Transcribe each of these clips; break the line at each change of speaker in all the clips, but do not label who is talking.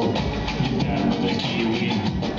Down with the Kiwi.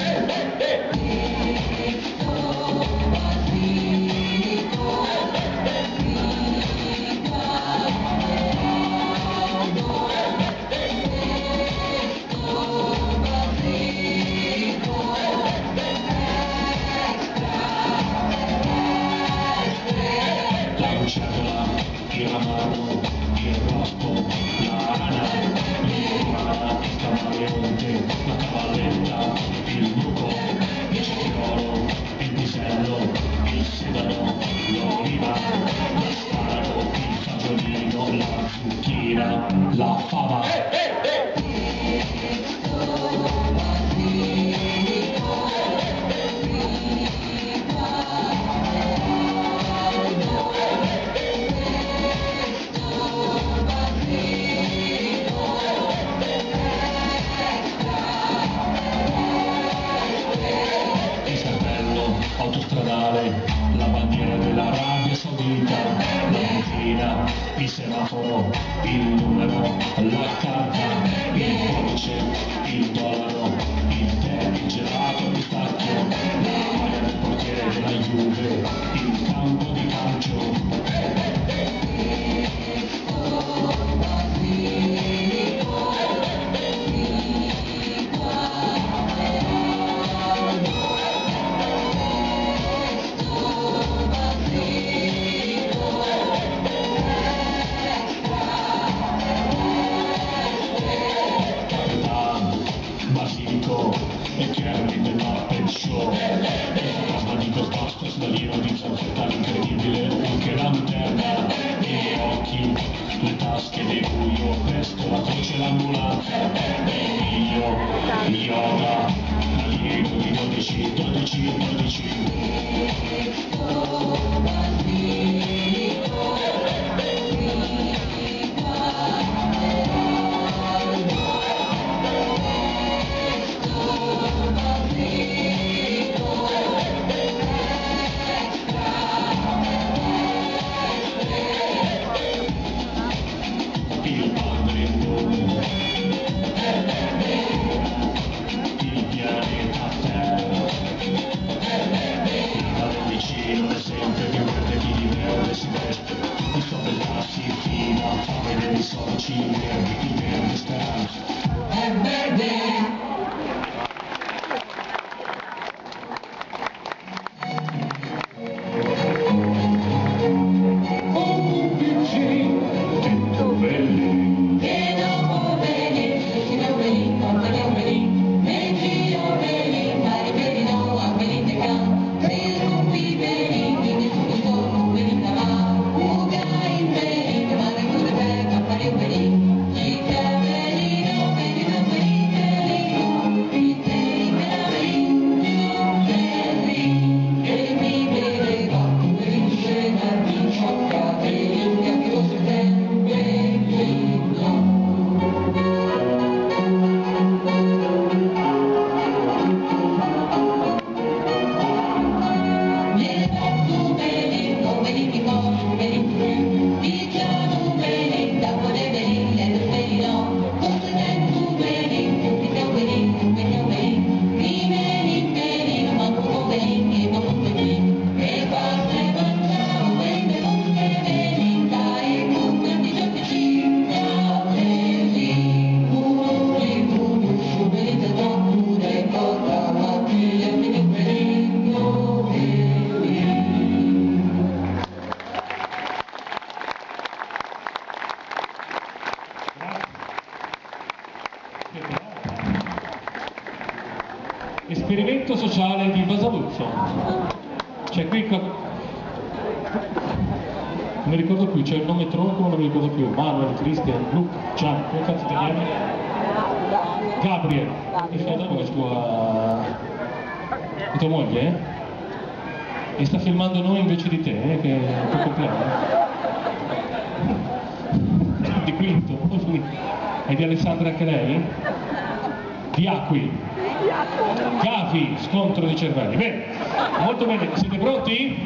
autostradale, la bandiera dell'Arabia Saudita, la benzina, il semaforo, il numero, la carta, il codice, il
dono. Thank you. Filmando noi invece di te, eh, che è po' complesso. Di Quinto, oh, lui. E di Alessandra anche lei? Di Acqui. Gafi, scontro di cervelli. Bene, molto bene, siete pronti?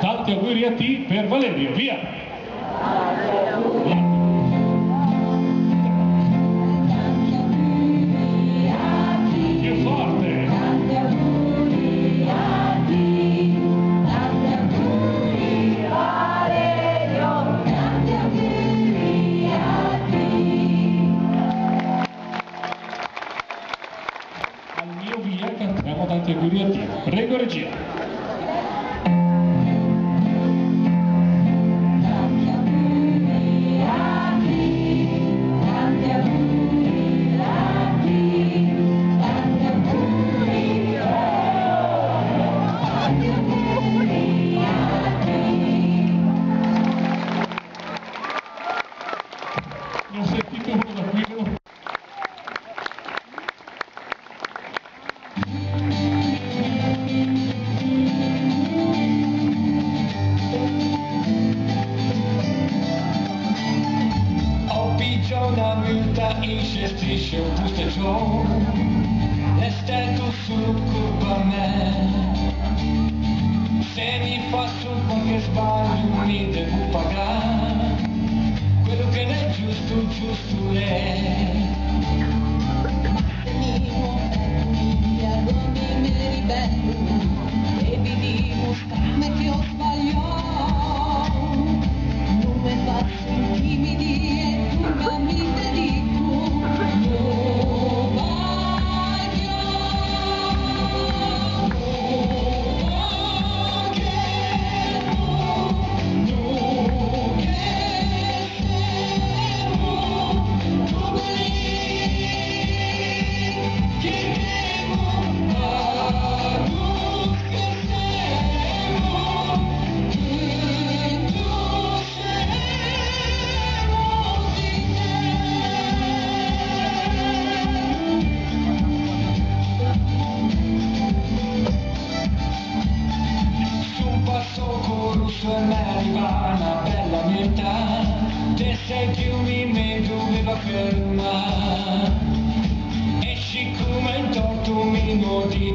Tanti auguri a te per Valerio, via!
Estetu su kurbane Se mi fa sul che sbaglio mi devo pagare. Quello che non è giusto, giusto è.
E realtà te sei chiumi mi
doveva fermare esci come in 8 minuti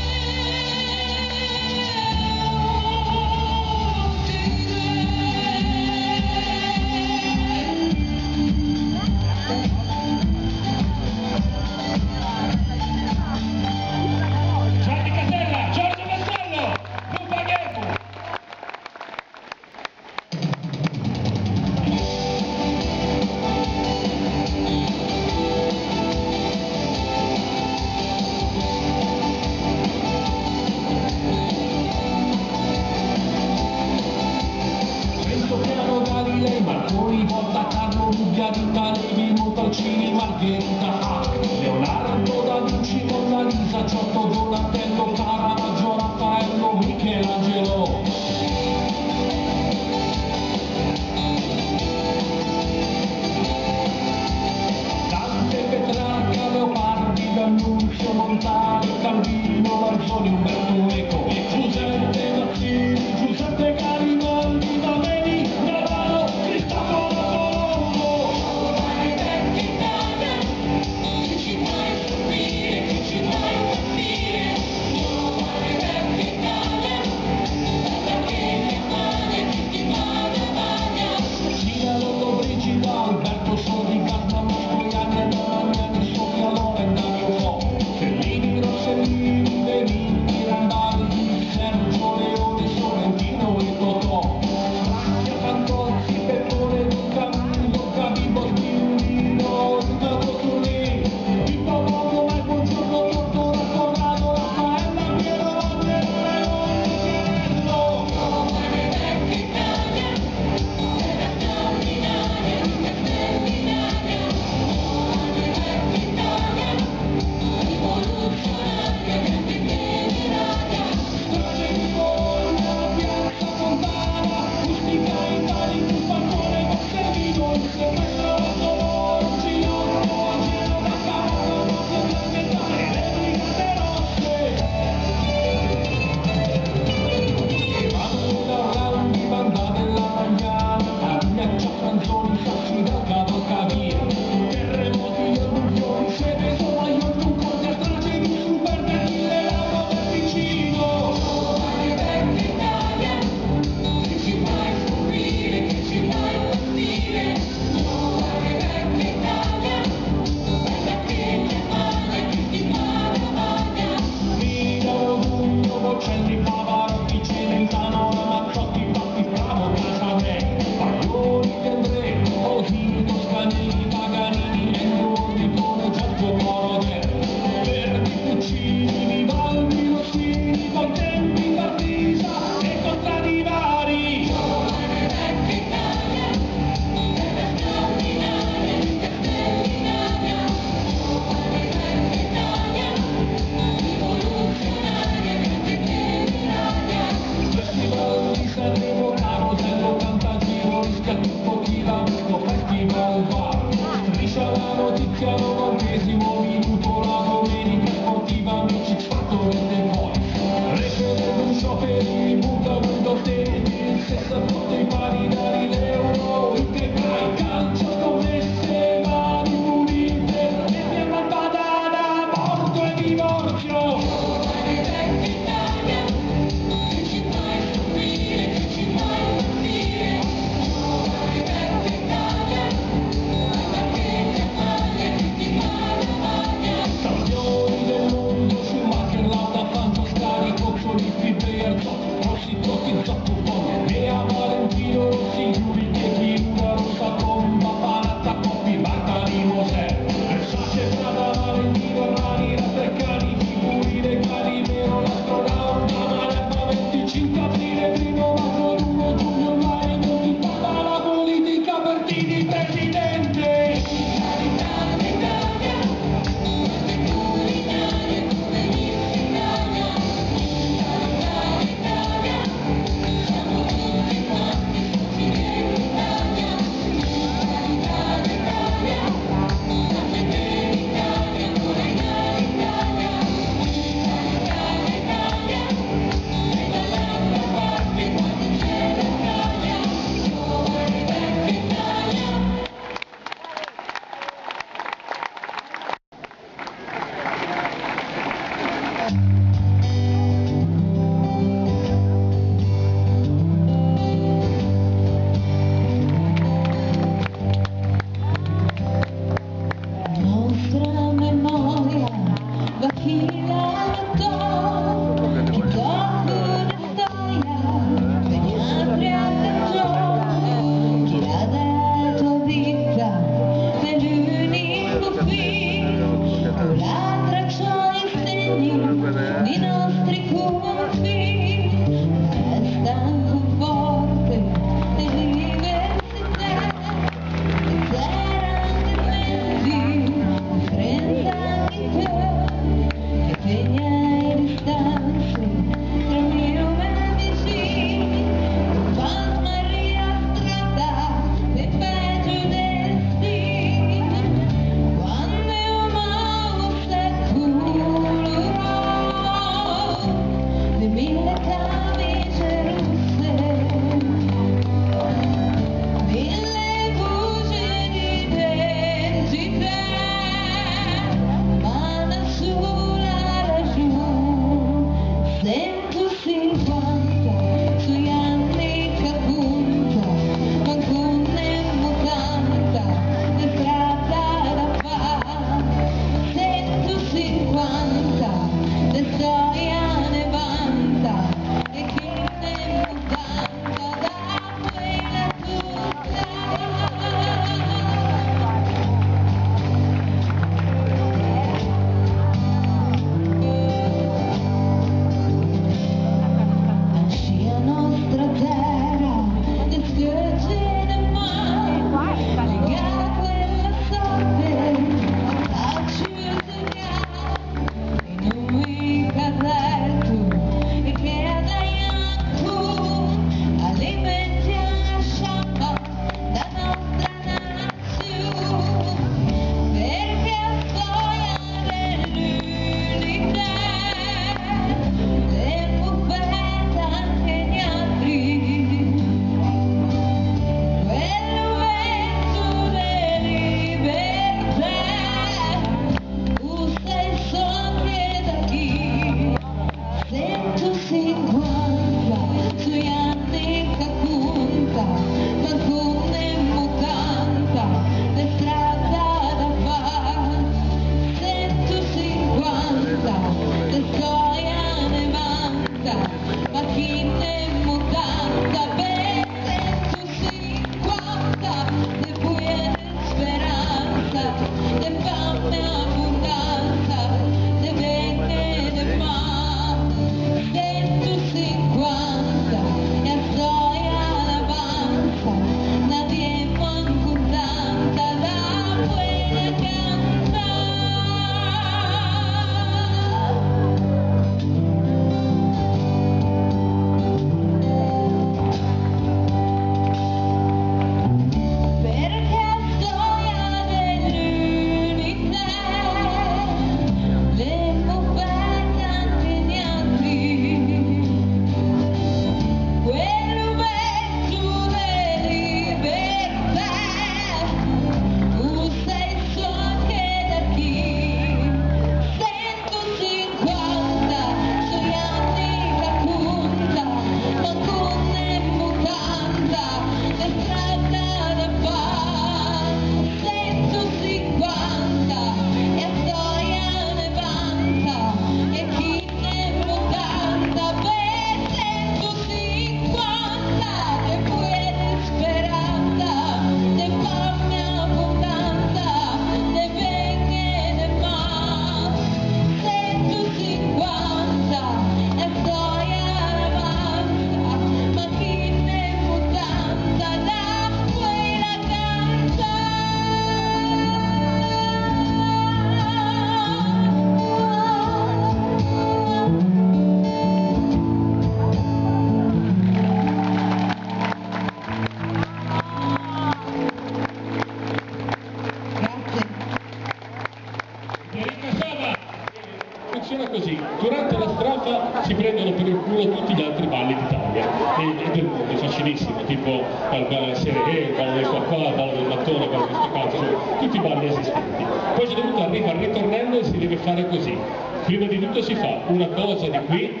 una cosa di qui,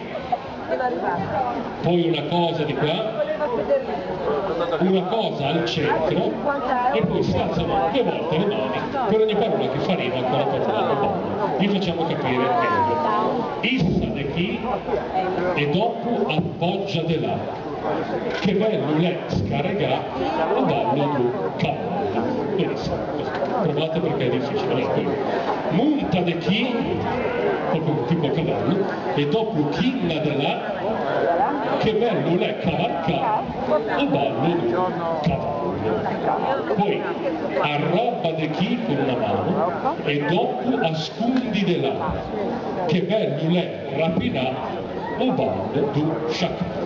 poi una cosa di qua, una cosa al centro e poi si alzano due volte le mani per ogni parola che fa rima con la parola ballo. Vi facciamo capire meglio. Issa de chi e dopo appoggia de là. Che bello l'è scarregà o ballo du cavallo. Benissimo, così. Provate perché è difficile. Allora, poi, munta de chi, proprio tipo cavallo, e dopo de là, che bello l'è cavalcà o ballo cavallo. Poi arroba de chi con una mano e dopo ascundi de là, che bello l'è rapinà o ballo du sciacallo.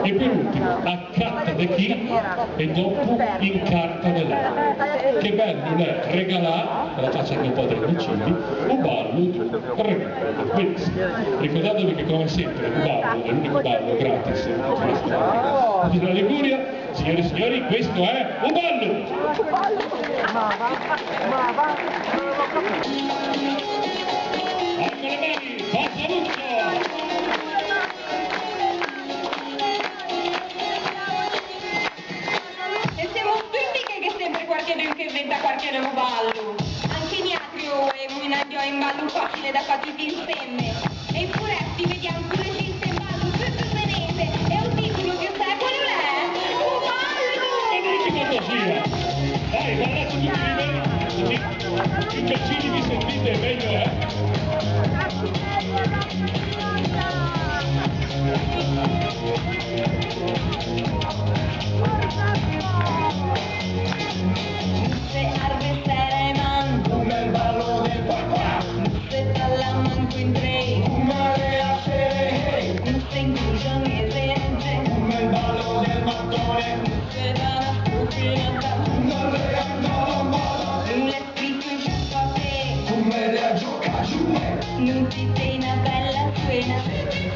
E per ultimo, accatta de chi e dopo incarta là. Che bello è regalare, la faccia anche un po' dei consigli, un ballo du regalo. Benissimo. Ricordatevi che come sempre il ballo è l'unico ballo gratis della Liguria. Signore e signori, questo è un ballo! Ecco
come le gioca giù,
non ti sei una bella suena,